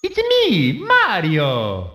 It's me, Mario!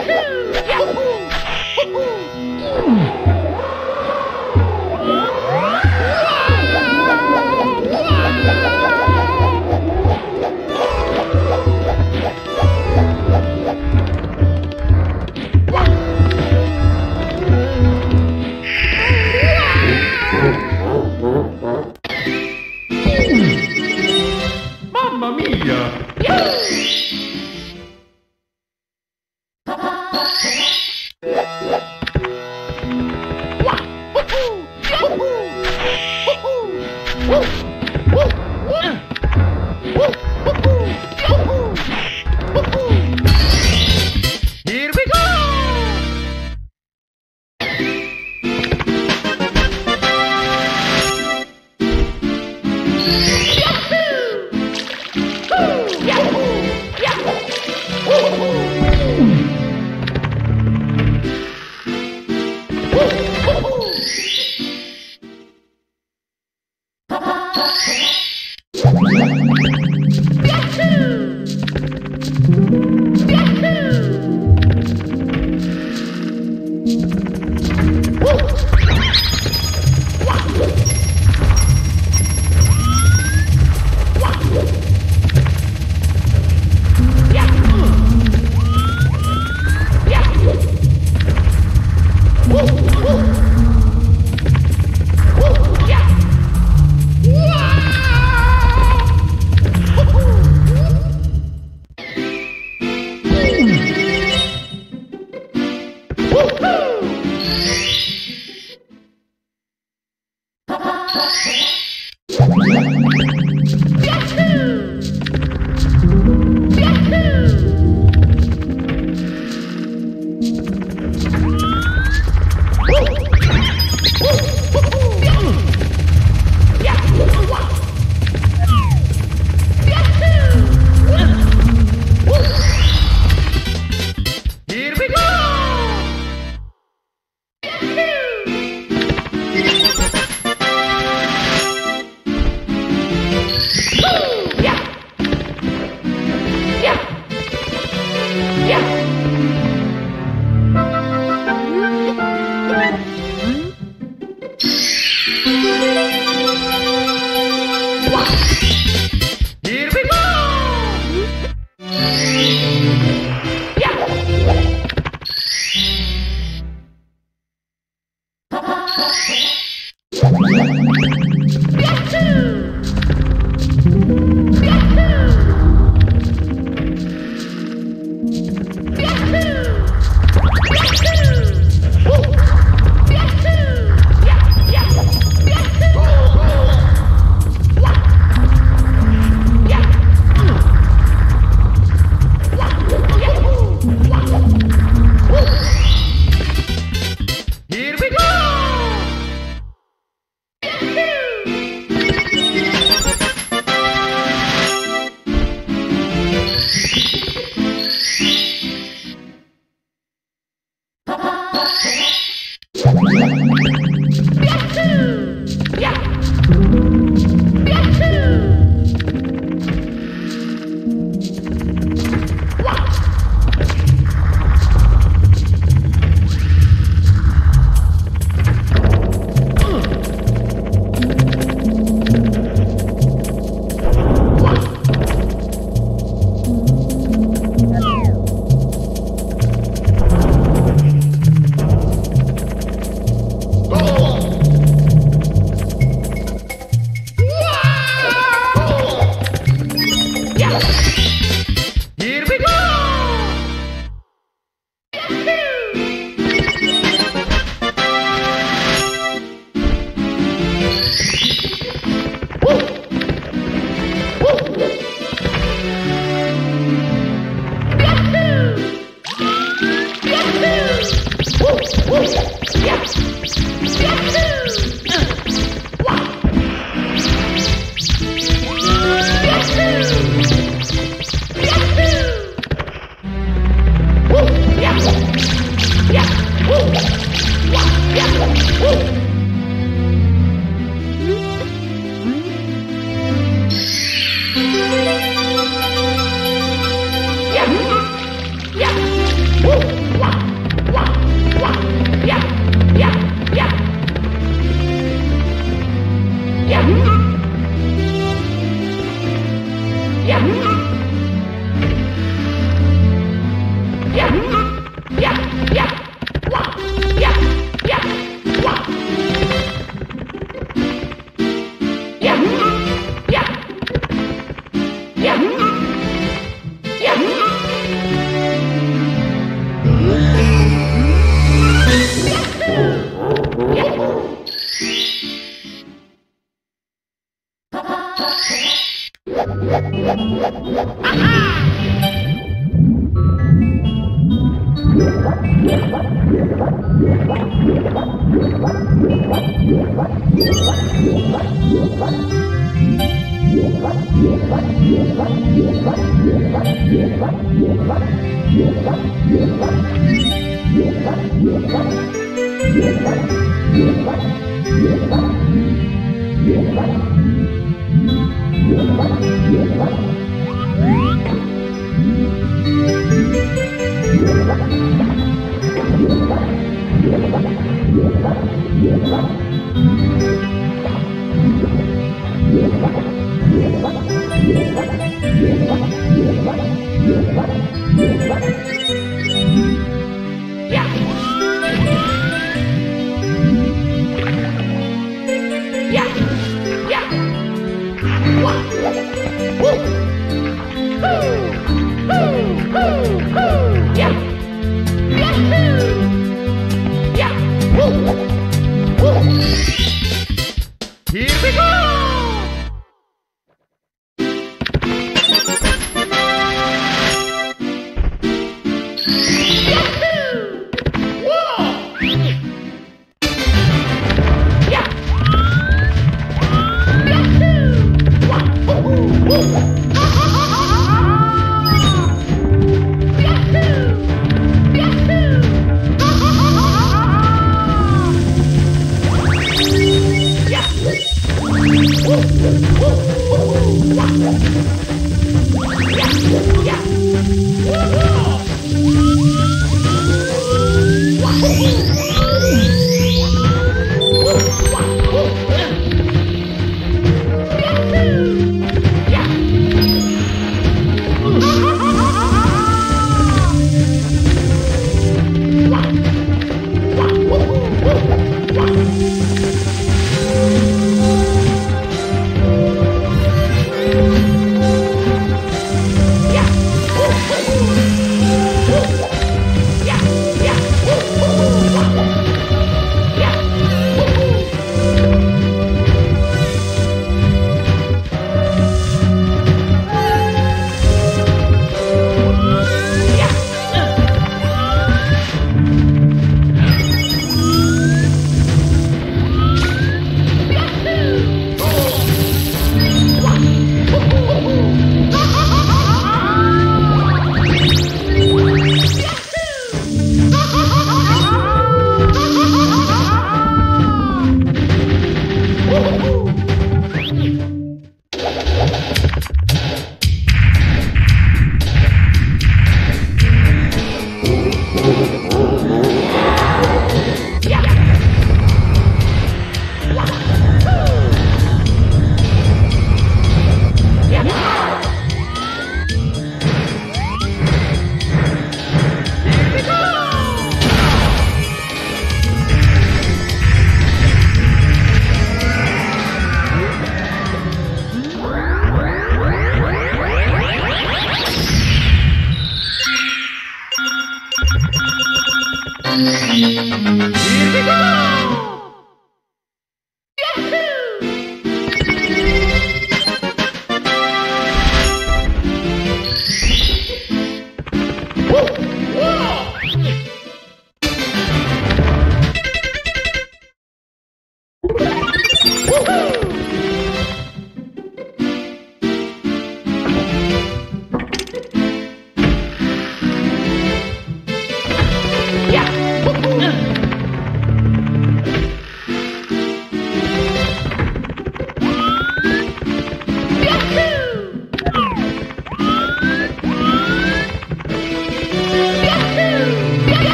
Mamma